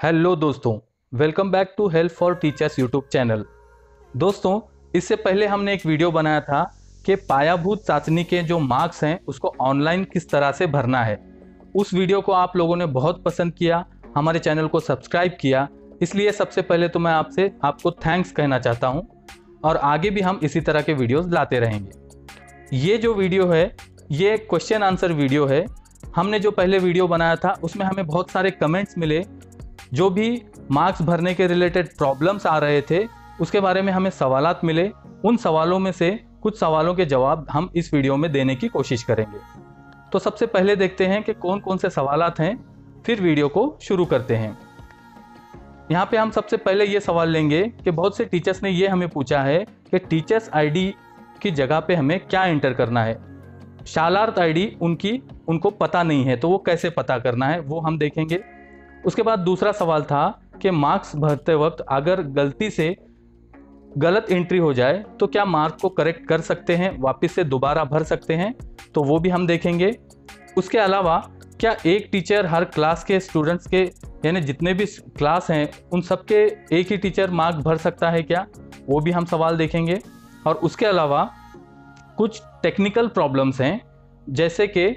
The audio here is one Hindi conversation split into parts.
हेलो दोस्तों, welcome back to help for teachers YouTube channel. दोस्तों, इससे पहले हमने एक वीडियो बनाया था कि पायाभूत चाशनी के जो मार्क्स हैं, उसको ऑनलाइन किस तरह से भरना है। उस वीडियो को आप लोगों ने बहुत पसंद किया, हमारे चैनल को सब्सक्राइब किया। इसलिए सबसे पहले तो मैं आपसे, आपको थैंक्स कहना चाहता हूँ और आगे भी हम इसी तरह के वीडियोस लाते रहेंगे। ये जो वीडियो है, ये क्वेश्चन आंसर वीडियो है। हमने जो पहले वीडियो बनाया था, उसमें हमें बहुत सारे कमेंट्स मिले जो भी मार्क्स भरने के रिलेटेड प्रॉब्लम्स आ रहे थे, उसके बारे में हमें सवालात मिले। उन सवालों में से कुछ सवालों के जवाब हम इस वीडियो में देने की कोशिश करेंगे। तो सबसे पहले देखते हैं कि कौन कौन से सवालात हैं, फिर वीडियो को शुरू करते हैं। यहाँ पे हम सबसे पहले ये सवाल लेंगे कि बहुत से टीचर्स ने ये हमें पूछा है कि टीचर्स आईडी की जगह पे हमें क्या एंटर करना है। शालार्थ आईडी उनकी, उनको पता नहीं है तो वो कैसे पता करना है, वो हम देखेंगे। उसके बाद दूसरा सवाल था कि मार्क्स भरते वक्त अगर गलती से गलत एंट्री हो जाए तो क्या मार्क को करेक्ट कर सकते हैं, वापस से दोबारा भर सकते हैं? तो वो भी हम देखेंगे। उसके अलावा, क्या एक टीचर हर क्लास के स्टूडेंट्स के, यानी जितने भी क्लास हैं, उन सब के एक ही टीचर मार्क भर सकता है क्या? वो भी हम सवाल देखेंगे। और उसके अलावा, कुछ टेक्निकल प्रॉब्लम्स हैं, जैसे कि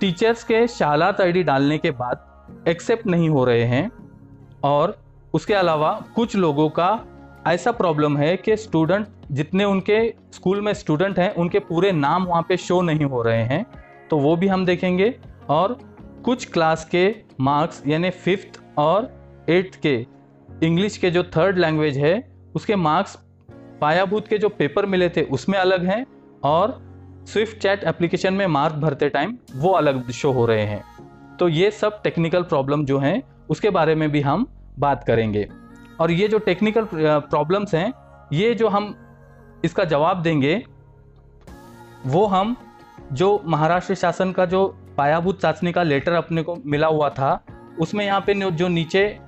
टीचर्स के शालात आईडी डालने के बाद एक्सेप्ट नहीं हो रहे हैं। और उसके अलावा कुछ लोगों का ऐसा प्रॉब्लम है कि स्टूडेंट जितने उनके स्कूल में स्टूडेंट हैं, उनके पूरे नाम वहाँ पे शो नहीं हो रहे हैं। तो वो भी हम देखेंगे। और कुछ क्लास के मार्क्स यानी फिफ्थ और एट्थ के इंग्लिश के जो थर्ड लैंग्वेज है, उसके मार्क्स पायाभूत के जो पेपर मिले थे, उसमें अलग हैं। और स्विफ्ट चैट एप्लीकेशन में मार्क भरते टाइम वो अलग शो हो रहे हैं। तो ये सब टेक्निकल प्रॉब्लम जो हैं, उसके बारे में भी हम बात करेंगे। और ये जो टेक्निकल प्रॉब्लम्स हैं, ये जो हम इसका जवाब देंगे, वो हम जो महाराष्ट्र शासन का जो पायाभूत चाशनी का लेटर अपने को मिला हुआ था, उसमें यहाँ पे जो नीचे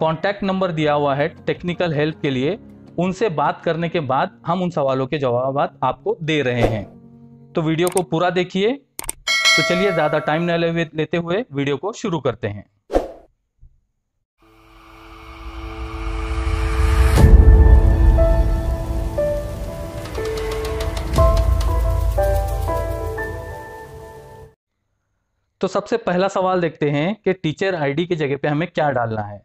कॉन्टैक्ट नंबर दिया हुआ है टेक्निकल हेल्प के लिए, उनसे बात करने के बाद हम उन सवालों के जवाब आपको दे रहे हैं। तो वीडियो को पूरा देखिए। तो चलिए ज़्यादा टाइम न लेते हुए वीडियो को शुरू करते हैं। तो सबसे पहला सवाल देखते हैं कि टीचर आईडी की जगह पे हमें क्या डालना है।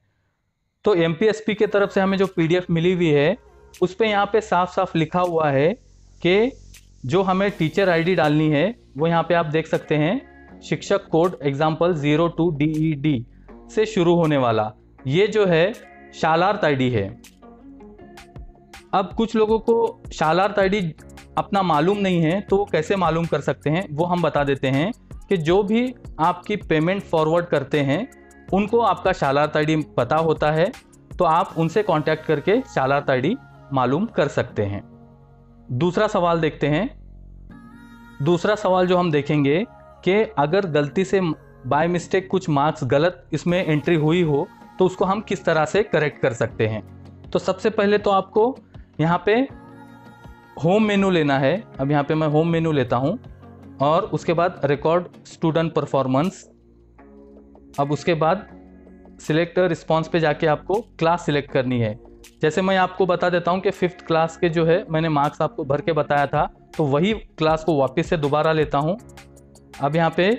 तो एमपीएसपी के तरफ़ से हमें जो पीडीएफ मिली हुई है, उस पर यहाँ पे साफ़ साफ़ लिखा हुआ है कि जो हमें टीचर आईडी डालनी है, वो यहाँ पे आप देख सकते हैं। शिक्षक code example zero two D E D से शुरू होने वाला। ये जो है, शालार्थ आईडी है। अब कुछ लोगों को शालार्थ आईडी अपना मालूम नहीं है तो वो कैसे मालूम कर सकते हैं? वो हम बता देते हैं कि जो भी आपकी पेमेंट फॉरवर्ड करते हैं, उनको आपका शालार्थ आईडी पता होता है तो आप उनसे कांटेक्ट करके शालार्थ आईडी मालूम कर सकते हैं। दूसरा सवाल देखते हैं। दूसरा सवाल जो हम देखेंगे कि अगर गलती से बाय मिस्टेक कुछ मार्क्स गलत इसमें एंट्री हुई हो तो उसको हम किस तरह से करेक्ट कर सकते हैं? तो सबसे पहले तो आपको यहाँ पे होम मेनू लेना है। अब यहाँ पे मैं होम मेनू लेता हूँ और उसके बाद रिकॉर्ड स्टूडेंट परफॉर्मेंस अब उसके बाद सिलेक्ट रिस्पॉन्स पे जाके आपको क्लास सिलेक्ट करनी है। जैसे मैं आपको बता देता हूँ कि फिफ्थ क्लास के जो है, मैंने मार्क्स आपको भर के बताया था तो वही क्लास को वापस से दोबारा लेता हूँ। अब यहाँ पे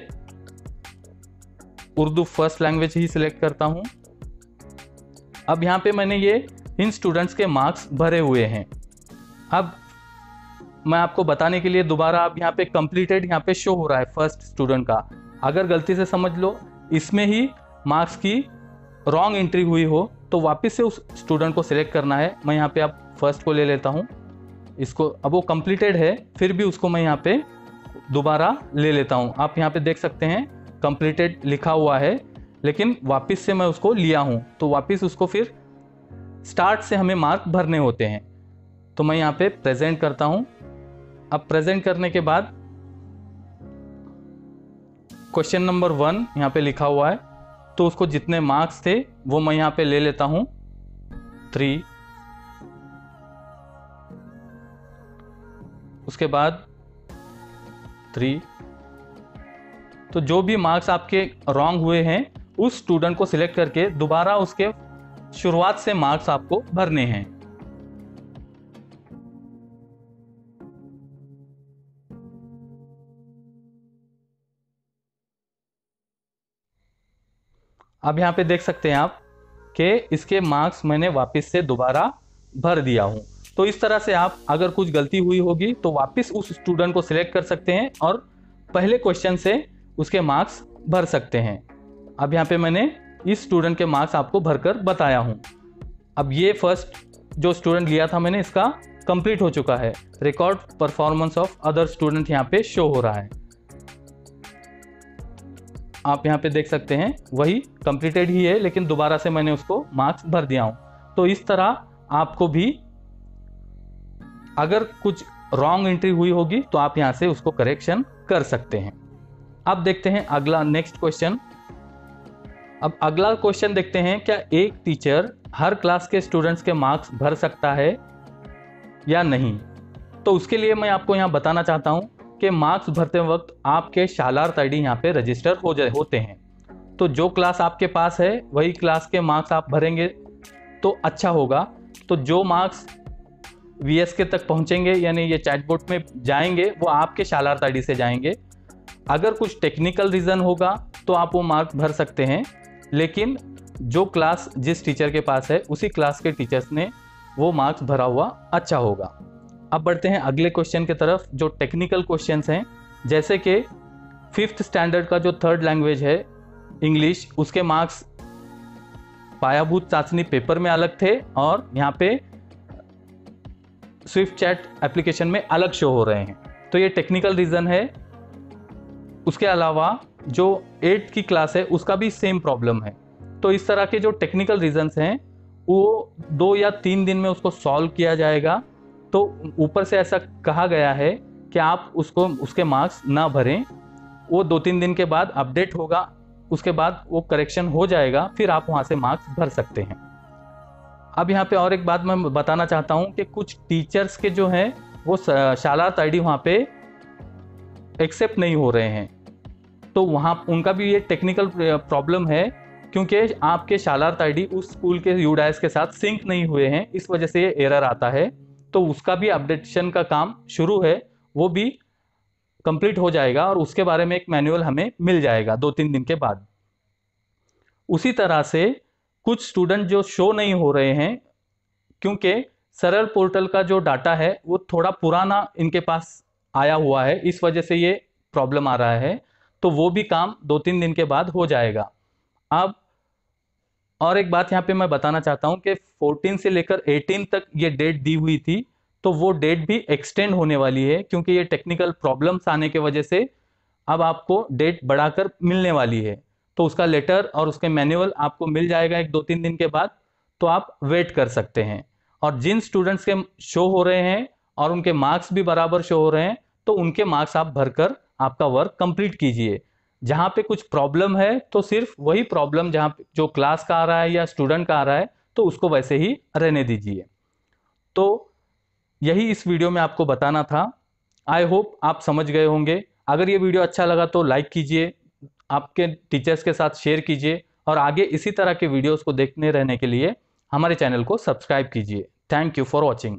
उर्दू फ़र्स्ट लैंग्वेज ही सिलेक्ट करता हूँ। अब यहाँ पे मैंने ये इन स्टूडेंट्स के मार्क्स भरे हुए हैं। अब मैं आपको बताने के लिए दोबारा आप यहाँ पे कंप्लीटेड यहाँ पे शो हो रहा है फ़र्स्ट स्टूडेंट का। अगर गलती से समझ लो, इसमें ही मार्क्स की रॉन्ग एंट्री हुई हो तो वापस से उस स्टूडेंट को सिलेक्ट करना है। मैं यहाँ पे आप फ़र्स्ट को ले लेता हूँ। इसको, अब वो कंप्लीटेड है, फिर भी उसको मैं यहाँ पे दोबारा ले लेता हूँ। आप यहाँ पे देख सकते हैं कंप्लीटेड लिखा हुआ है, लेकिन वापस से मैं उसको लिया हूँ। तो वापस उसको फिर स्टार्ट से हमें मार्क भरने होते हैं। तो मैं यहाँ पे प्रेजेंट करता हूँ। अब प्रेजेंट करने के बाद क्वेश्चन नंबर वन यहाँ पे लिखा हुआ है। तो उसको जितने मार्क्स थे, वो मैं यहाँ पे ले लेता हूँ। थ्री उसके बाद थ्री तो जो भी मार्क्स आपके रॉन्ग हुए हैं, उस स्टूडेंट को सिलेक्ट करके दोबारा उसके शुरुआत से मार्क्स आपको भरने हैं। अब यहाँ पे देख सकते हैं आप कि इसके मार्क्स मैंने वापस से दोबारा भर दिया हूँ। तो इस तरह से आप अगर कुछ गलती हुई होगी तो वापस उस स्टूडेंट को सिलेक्ट कर सकते हैं और पहले क्वेश्चन से उसके मार्क्स भर सकते हैं। अब यहाँ पे मैंने इस स्टूडेंट के मार्क्स आपको भरकर बताया हूँ। अब ये फ़र्स्ट जो स्टूडेंट लिया था मैंने, इसका कंप्लीट हो चुका है। Record performance of other student यहाँ पे शो हो रहा है। आप यहाँ पे देख सकते हैं, वही कंप्लीटेड ही है, लेकिन दोबारा से मैंने उसको मार्क्स भर दिया हूँ। तो इस तरह आपको भी अगर कुछ रॉन्ग एंट्री हुई होगी तो आप यहाँ से उसको करेक्शन कर सकते हैं। अब देखते हैं अगला नेक्स्ट क्वेश्चन अब अगला क्वेश्चन देखते हैं, क्या एक टीचर हर क्लास के स्टूडेंट्स के मार्क्स भर सकता है या नहीं? तो उसके लिए मैं आपको यहाँ बताना चाहता हूँ कि मार्क्स भरते वक्त आपके शालार आई यहाँ पे रजिस्टर हो जाए, होते हैं। तो जो क्लास आपके पास है, वही क्लास के मार्क्स आप भरेंगे तो अच्छा होगा। तो जो मार्क्स वी एस के तक पहुँचेंगे, यानी ये चैटबोर्ड में जाएँगे, वो आपके शालार आई से जाएँगे। अगर कुछ टेक्निकल रीज़न होगा तो आप वो मार्क्स भर सकते हैं। लेकिन जो क्लास जिस टीचर के पास है, उसी क्लास के टीचर्स ने वो मार्क्स भरा हुआ अच्छा होगा। अब बढ़ते हैं अगले क्वेश्चन की तरफ़, जो टेक्निकल क्वेश्चन हैं, जैसे कि फिफ्थ स्टैंडर्ड का जो थर्ड लैंग्वेज है इंग्लिश उसके मार्क्स पायाभूत चाचनी पेपर में अलग थे और यहाँ पे स्विफ्ट चैट एप्लीकेशन में अलग शो हो रहे हैं। तो ये टेक्निकल रीज़न है। उसके अलावा जो एट्थ की क्लास है, उसका भी सेम प्रॉब्लम है। तो इस तरह के जो टेक्निकल रीजंस हैं, वो दो या तीन दिन में उसको सॉल्व किया जाएगा। तो ऊपर से ऐसा कहा गया है कि आप उसको, उसके मार्क्स ना भरें। वो दो तीन दिन के बाद अपडेट होगा, उसके बाद वो करेक्शन हो जाएगा, फिर आप वहाँ से मार्क्स भर सकते हैं। अब यहाँ पे और एक बात मैं बताना चाहता हूँ कि कुछ टीचर्स के जो हैं, वो शालात आई डी वहाँ पे एक्सेप्ट नहीं हो रहे हैं। तो वहाँ, उनका भी ये टेक्निकल प्रॉब्लम है, क्योंकि आपके शालार्थ आईडी उस स्कूल के यूडाइस के साथ सिंक नहीं हुए हैं, इस वजह से ये एरर आता है। तो उसका भी अपडेशन का काम शुरू है, वो भी कंप्लीट हो जाएगा और उसके बारे में एक मैनुअल हमें मिल जाएगा दो तीन दिन के बाद। उसी तरह से कुछ स्टूडेंट जो शो नहीं हो रहे हैं, क्योंकि सरल पोर्टल का जो डाटा है, वो थोड़ा पुराना इनके पास आया हुआ है, इस वजह से ये प्रॉब्लम आ रहा है तो वो भी काम दो तीन दिन के बाद हो जाएगा। अब और एक बात यहाँ पे मैं बताना चाहता हूँ कि 14 से लेकर 18 तक ये डेट दी हुई थी तो वो डेट भी एक्सटेंड होने वाली है, क्योंकि ये टेक्निकल प्रॉब्लम्स आने के वजह से अब आपको डेट बढ़ाकर मिलने वाली है। तो उसका लेटर और उसके मैनुअल आपको मिल जाएगा एक दो तीन दिन के बाद तो आप वेट कर सकते हैं। और जिन स्टूडेंट्स के शो हो रहे हैं और उनके मार्क्स भी बराबर शो हो रहे हैं तो उनके मार्क्स आप भरकर आपका वर्क कंप्लीट कीजिए। जहाँ पे कुछ प्रॉब्लम है तो सिर्फ़ वही प्रॉब्लम जहाँ जो क्लास का आ रहा है या स्टूडेंट का आ रहा है तो उसको वैसे ही रहने दीजिए। तो यही इस वीडियो में आपको बताना था। आई होप आप समझ गए होंगे। अगर ये वीडियो अच्छा लगा तो लाइक कीजिए, आपके टीचर्स के साथ शेयर कीजिए, और आगे इसी तरह के वीडियोस को देखने रहने के लिए हमारे चैनल को सब्सक्राइब कीजिए। Thank you for watching